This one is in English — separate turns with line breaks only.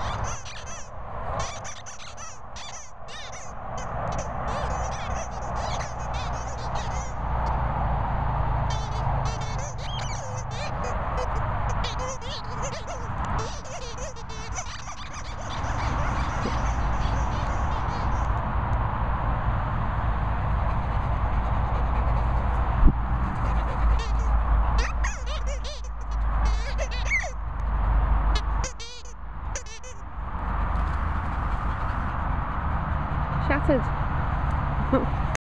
Ha ha ha!
shattered.